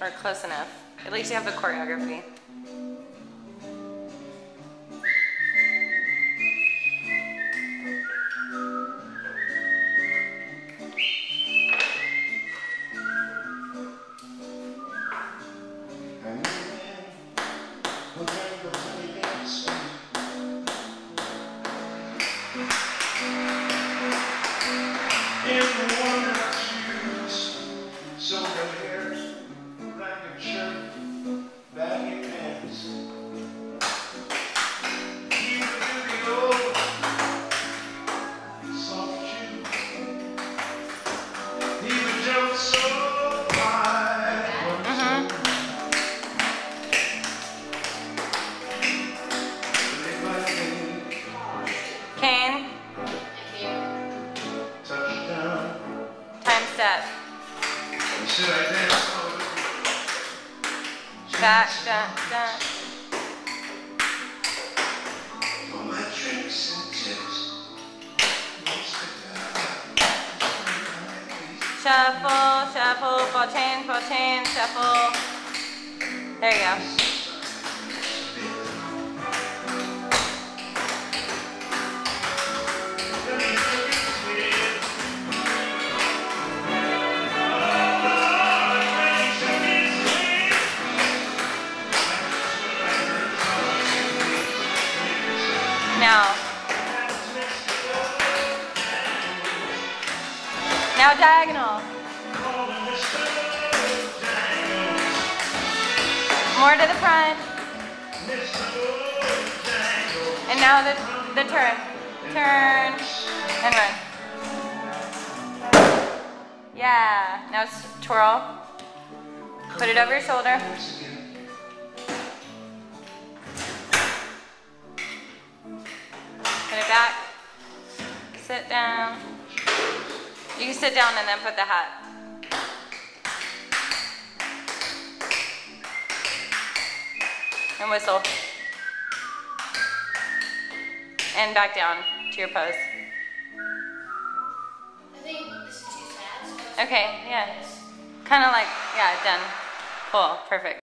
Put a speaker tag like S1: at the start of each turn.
S1: Or close enough. At least you have the choreography. Step. Back, dun, dun. Shuffle, shuffle, ball change, shuffle. There you go. Now. Now diagonal. More to the front. And now the, the turn. Turn and run. Yeah. Now it's twirl. Put it over your shoulder. Back. Sit down. You can sit down and then put the hat. And whistle. And back down to your pose.
S2: I think this is too fast.
S1: Okay, yeah. Kind of like, yeah, done. Cool, perfect.